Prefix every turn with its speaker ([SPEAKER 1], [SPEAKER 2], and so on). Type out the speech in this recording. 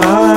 [SPEAKER 1] I